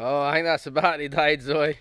Oh, I think that's about it, died Zoe.